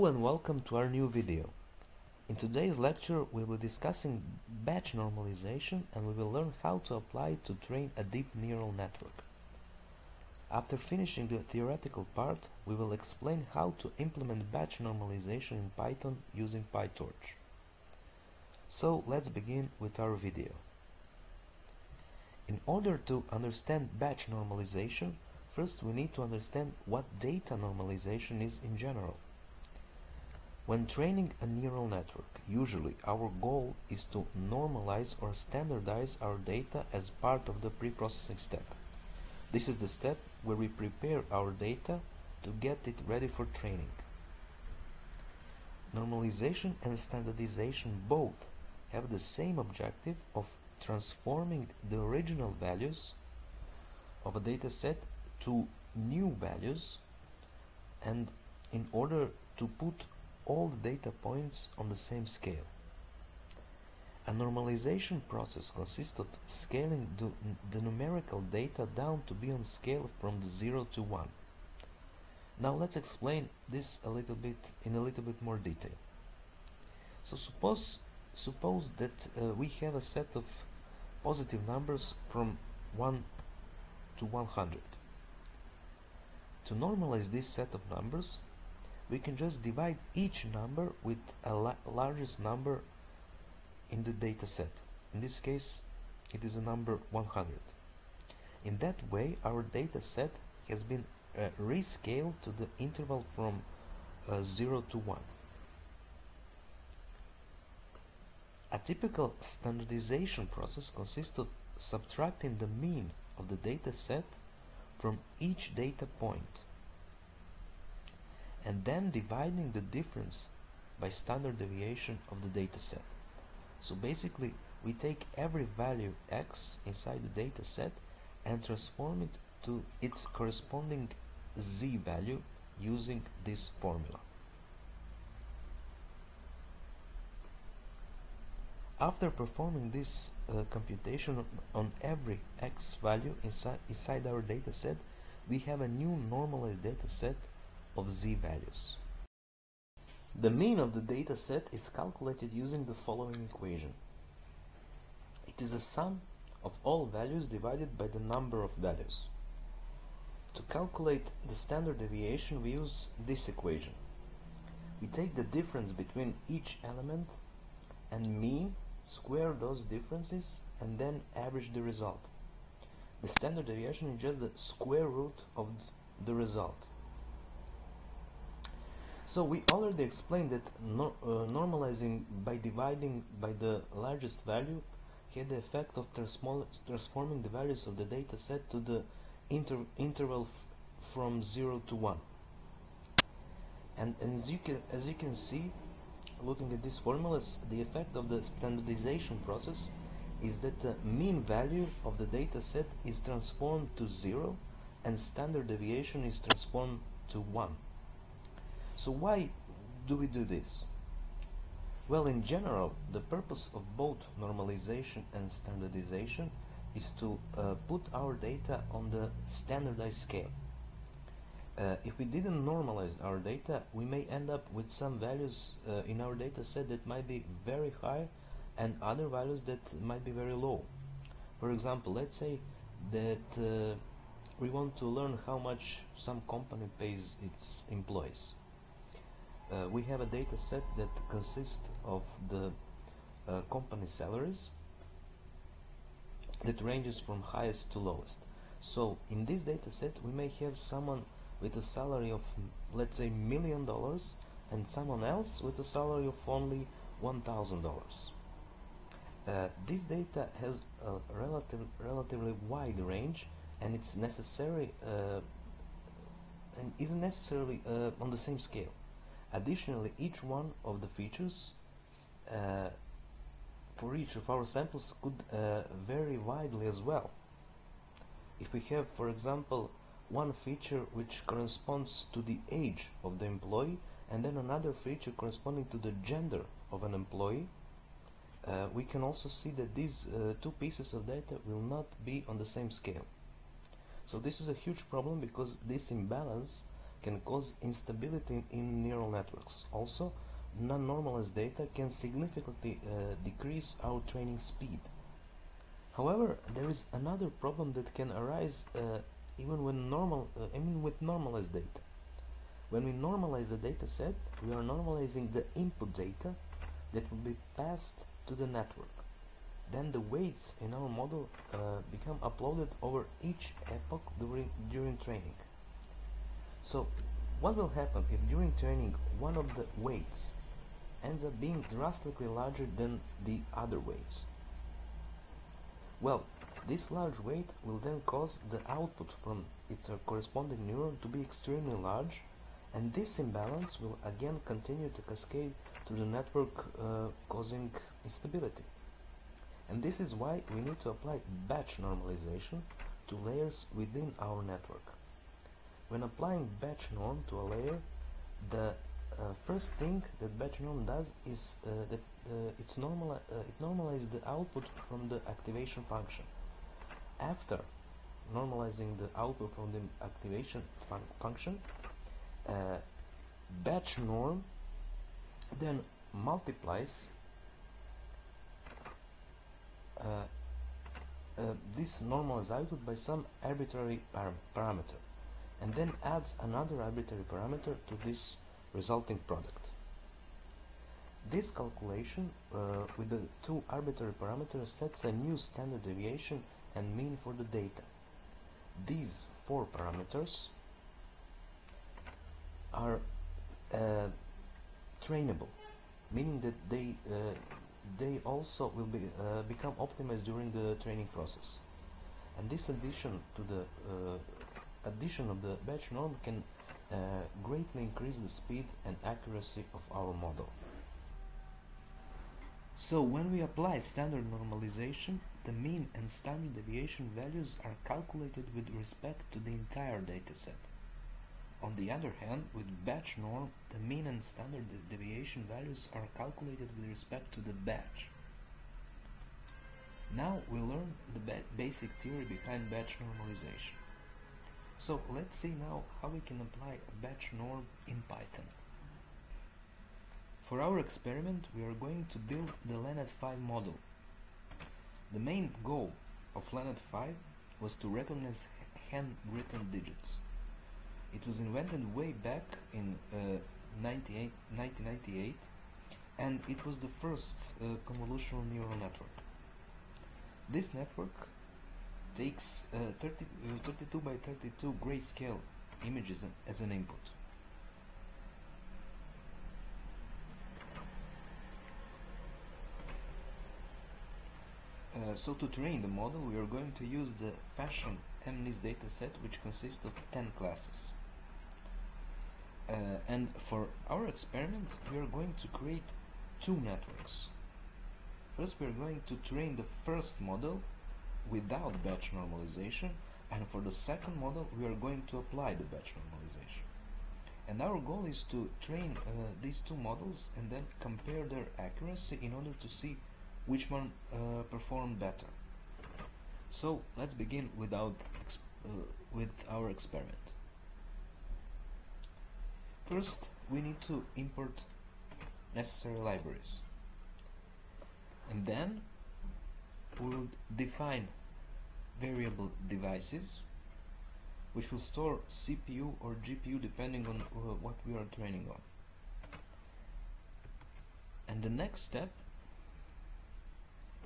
Hello and welcome to our new video. In today's lecture we will be discussing batch normalization and we will learn how to apply it to train a deep neural network. After finishing the theoretical part, we will explain how to implement batch normalization in Python using PyTorch. So let's begin with our video. In order to understand batch normalization, first we need to understand what data normalization is in general. When training a neural network, usually our goal is to normalize or standardize our data as part of the pre-processing step. This is the step where we prepare our data to get it ready for training. Normalization and standardization both have the same objective of transforming the original values of a data set to new values and in order to put all the data points on the same scale. A normalization process consists of scaling the, numerical data down to be on scale from the 0 to 1. Now let's explain this a little bit in a little bit more detail. So suppose suppose that uh, we have a set of positive numbers from 1 to 100. To normalize this set of numbers, we can just divide each number with a la largest number in the data set. In this case, it is a number 100. In that way, our data set has been uh, rescaled to the interval from uh, 0 to 1. A typical standardization process consists of subtracting the mean of the data set from each data point and then dividing the difference by standard deviation of the data set. So basically we take every value x inside the data set and transform it to its corresponding z value using this formula. After performing this uh, computation on every x value inside, inside our data set, we have a new normalized data set of z values. The mean of the data set is calculated using the following equation. It is a sum of all values divided by the number of values. To calculate the standard deviation we use this equation. We take the difference between each element and mean, square those differences and then average the result. The standard deviation is just the square root of the result. So we already explained that uh, normalizing by dividing by the largest value had the effect of transforming the values of the data set to the inter interval from 0 to 1. And, and as, you can, as you can see, looking at these formulas, the effect of the standardization process is that the mean value of the data set is transformed to 0 and standard deviation is transformed to 1. So why do we do this? Well, in general, the purpose of both normalization and standardization is to uh, put our data on the standardized scale. Uh, if we didn't normalize our data, we may end up with some values uh, in our data set that might be very high and other values that might be very low. For example, let's say that uh, we want to learn how much some company pays its employees uh, we have a data set that consists of the uh, company salaries that ranges from highest to lowest. So in this data set we may have someone with a salary of let's say million dollars and someone else with a salary of only one thousand dollars. Uh, this data has a relative, relatively wide range and it's necessary uh, and isn't necessarily uh, on the same scale. Additionally, each one of the features uh, for each of our samples could uh, vary widely as well. If we have, for example, one feature which corresponds to the age of the employee and then another feature corresponding to the gender of an employee, uh, we can also see that these uh, two pieces of data will not be on the same scale. So this is a huge problem because this imbalance can cause instability in neural networks. Also, non-normalized data can significantly uh, decrease our training speed. However, there is another problem that can arise uh, even when normal, uh, with normalized data. When we normalize a data set, we are normalizing the input data that will be passed to the network. Then the weights in our model uh, become uploaded over each epoch during, during training. So what will happen if during training one of the weights ends up being drastically larger than the other weights? Well, this large weight will then cause the output from its corresponding neuron to be extremely large and this imbalance will again continue to cascade through the network uh, causing instability. And this is why we need to apply batch normalization to layers within our network. When applying batch norm to a layer, the uh, first thing that batch norm does is uh, that uh, it's normal, uh, it normalizes the output from the activation function. After normalizing the output from the activation fun function, uh, batch norm then multiplies uh, this normalized output by some arbitrary param parameter and then adds another arbitrary parameter to this resulting product. This calculation uh, with the two arbitrary parameters sets a new standard deviation and mean for the data. These four parameters are uh, trainable, meaning that they uh, they also will be uh, become optimized during the training process. And this addition to the uh, addition of the batch norm can uh, greatly increase the speed and accuracy of our model. So when we apply standard normalization, the mean and standard deviation values are calculated with respect to the entire dataset. On the other hand, with batch norm, the mean and standard de deviation values are calculated with respect to the batch. Now we learn the ba basic theory behind batch normalization. So let's see now how we can apply a batch norm in Python. For our experiment, we are going to build the LeNet5 model. The main goal of LeNet5 was to recognize handwritten digits. It was invented way back in uh, 1998 and it was the first uh, convolutional neural network. This network takes uh, 30, uh, 32 by 32 grayscale images as an input. Uh, so to train the model we are going to use the fashion MNIST dataset which consists of 10 classes. Uh, and for our experiment we are going to create two networks. First we are going to train the first model without batch normalization and for the second model we are going to apply the batch normalization. And our goal is to train uh, these two models and then compare their accuracy in order to see which one uh, performed better. So let's begin without uh, with our experiment. First, we need to import necessary libraries. And then we will define variable devices which will store CPU or GPU depending on uh, what we are training on. And the next step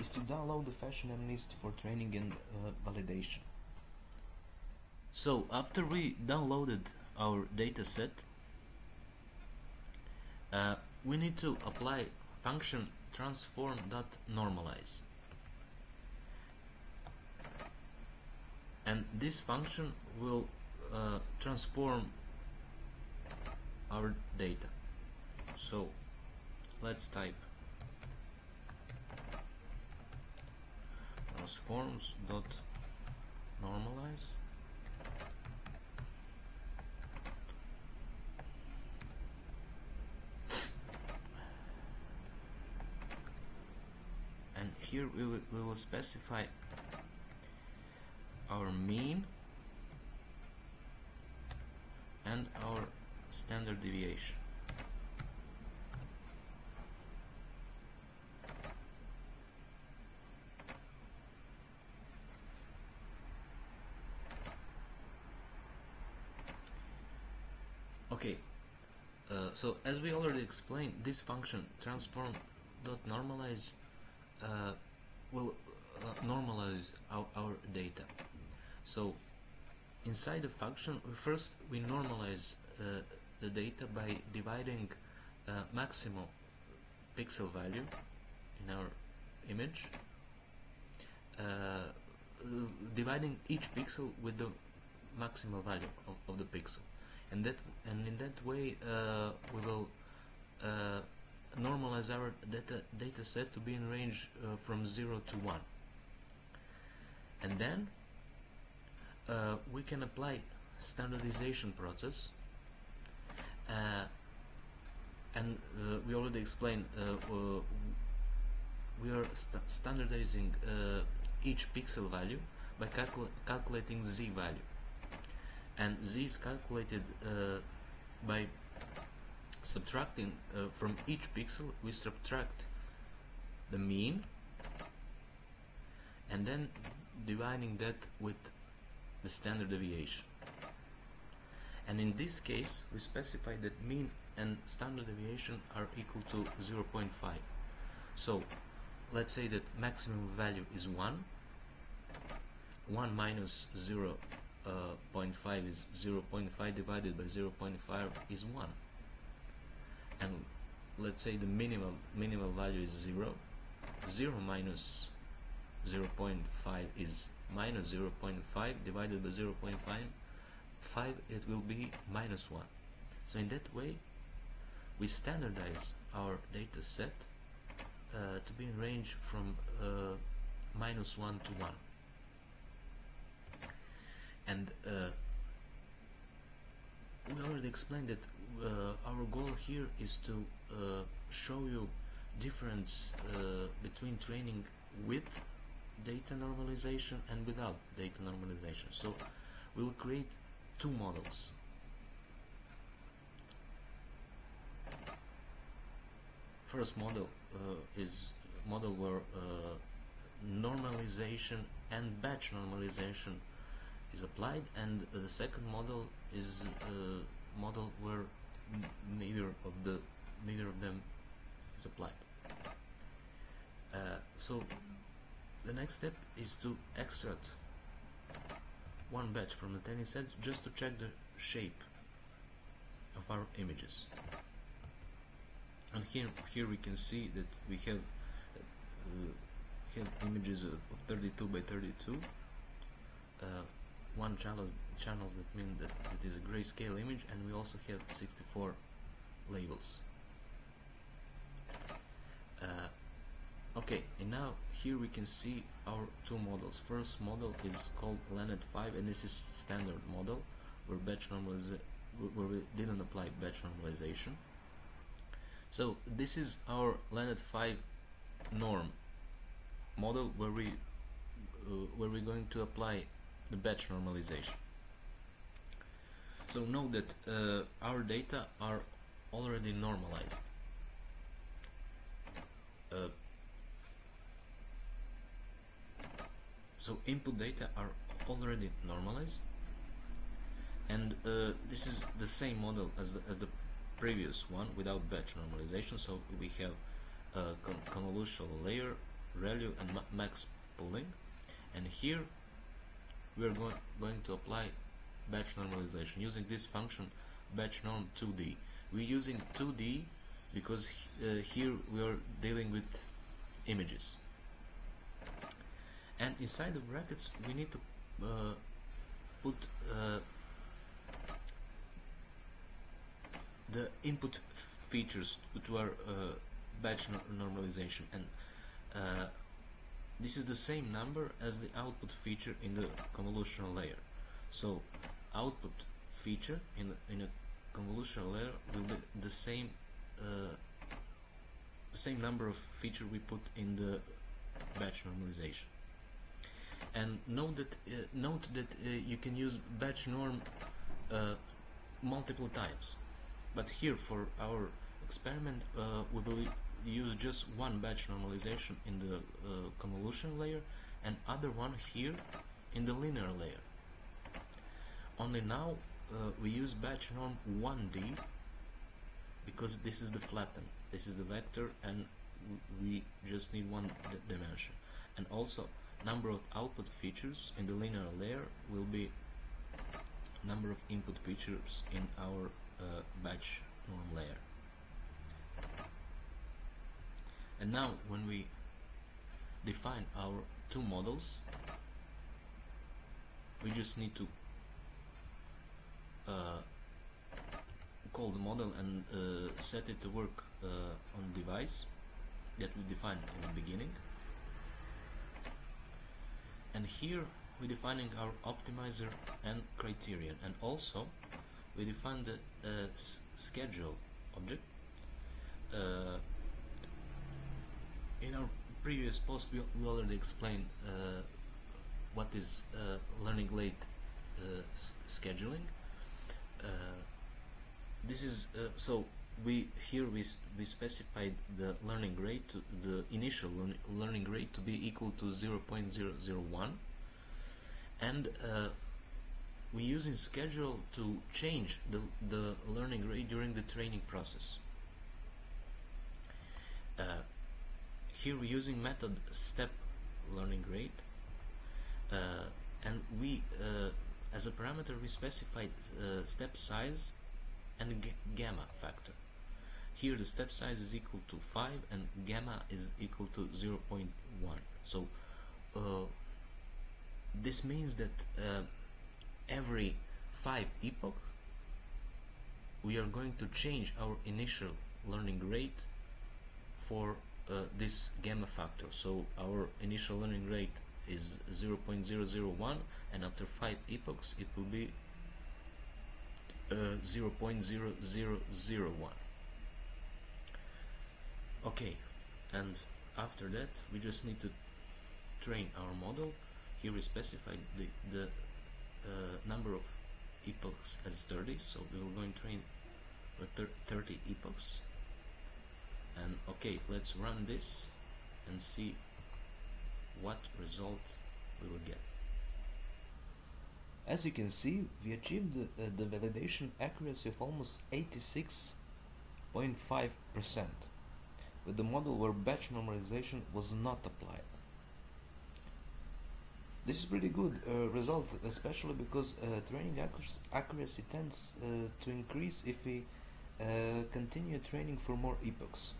is to download the fashion MNIST for training and uh, validation. So after we downloaded our dataset, uh, we need to apply function transform.normalize. And this function will uh, transform our data. So let's type transforms dot normalize and here we will, we will specify our mean and our standard deviation. Okay, uh, so as we already explained, this function transform dot normalize uh, will uh, normalize our, our data. So inside the function, first we normalize uh, the data by dividing uh, maximal pixel value in our image, uh, uh, dividing each pixel with the maximal value of, of the pixel. And that and in that way uh, we will uh, normalize our data data set to be in range uh, from 0 to 1 and then uh, we can apply standardization process uh, and uh, we already explained we are st standardizing each pixel value by calcul calculating z value. And z is calculated uh, by subtracting uh, from each pixel we subtract the mean and then dividing that with the standard deviation. And in this case we specify that mean and standard deviation are equal to 0.5 so let's say that maximum value is 1 1 minus 0 uh, 0.5 is 0.5 divided by 0.5 is 1 and let's say the minimal minimal value is 0 0 minus 0.5 is minus 0.5 divided by 0.5 5 it will be minus 1 so in that way we standardize our data set uh, to be in range from uh, minus 1 to 1 and uh, we already explained that uh, our goal here is to uh, show you difference uh, between training with data normalization and without data normalization. So we'll create two models. First model uh, is model where uh, normalization and batch normalization is applied and uh, the second model is a model where neither of the neither of them is applied. Uh, so the next step is to extract one batch from the training set just to check the shape of our images. And here here we can see that we have uh, have images of, of 32 by 32 uh, one channels channels that mean that it is a grayscale image and we also have 64 labels. Uh, okay and now here we can see our two models first model is called LeNet 5 and this is standard model where batch normalization where we didn't apply batch normalization so this is our LeNet 5 norm model where we uh, where we're going to apply the batch normalization. So know that uh, our data are already normalized. Uh, so input data are already normalized. And uh, this is the same model as the, as the previous one without batch normalization. So we have a con convolutional layer ReLU and ma max pooling. And here we are going, going to apply batch normalization using this function batch norm 2d we're using 2d because uh, here we are dealing with images and inside the brackets we need to uh, put uh, the input features to our uh, batch no normalization. And uh, this is the same number as the output feature in the convolutional layer. So output feature in, in a convolutional layer will be the same uh, the same number of feature we put in the batch normalization and note that uh, note that uh, you can use batch norm uh, multiple times. But here for our experiment we will use just one batch normalization in the convolution layer and other one here in the linear layer. Only now uh, we use batch norm 1D because this is the flatten this is the vector and we just need one dimension. And also number of output features in the linear layer will be number of input features in our uh, batch norm layer. And now when we define our two models we just need to uh, call the model and uh, set it to work uh, on device that we defined in the beginning and here we're defining our optimizer and criterion. And also we define the uh, schedule object uh, in our previous post we, we already explained uh, what is uh, learning rate uh, scheduling. Uh, this is so we here we, we specified the learning rate to the initial learning rate to be equal to 0.001 and uh, we're using schedule to change the, the learning rate during the training process. Uh, here we're using method step learning rate. Uh, and we uh, as a parameter we specified uh, step size and gamma factor here the step size is equal to 5 and gamma is equal to 0.1 so uh, this means that uh, every 5 epoch we are going to change our initial learning rate for uh, this gamma factor. So our initial learning rate is 0.001 and after 5 epochs it will be uh, 0.0001 okay and after that we just need to train our model. Here we specify the, the uh, number of epochs as 30 so we will go and train with 30 epochs. And okay let's run this and see what result we will get. As you can see we achieved the, uh, the validation accuracy of almost 86.5 percent with the model where batch normalization was not applied. This is pretty good uh, result, especially because uh, training accuracy tends uh, to increase if we uh, continue training for more epochs.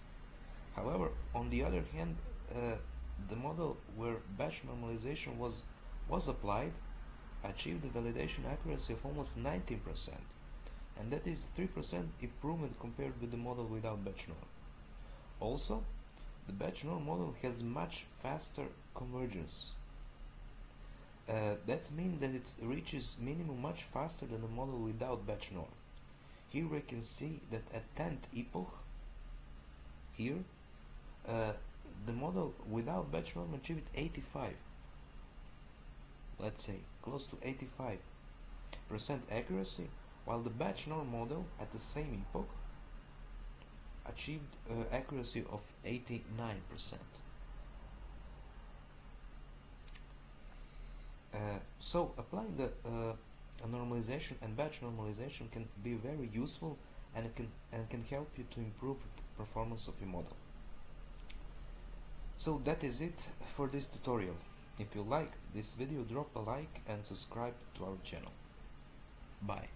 However, on the other hand, uh, the model where batch normalization was was applied achieved a validation accuracy of almost 19%, and that is 3% improvement compared with the model without batch norm. Also, the batch norm model has much faster convergence. Uh, that means that it reaches minimum much faster than the model without batch norm. Here we can see that at 10th epoch, here, uh, the model without batch norm achieved 85. Let's say close to 85% accuracy, while the batch norm model at the same epoch achieved uh, accuracy of 89%. Uh, so applying the uh, normalization and batch normalization can be very useful and it can and can help you to improve performance of your model. So that is it for this tutorial. If you like this video drop a like and subscribe to our channel. Bye.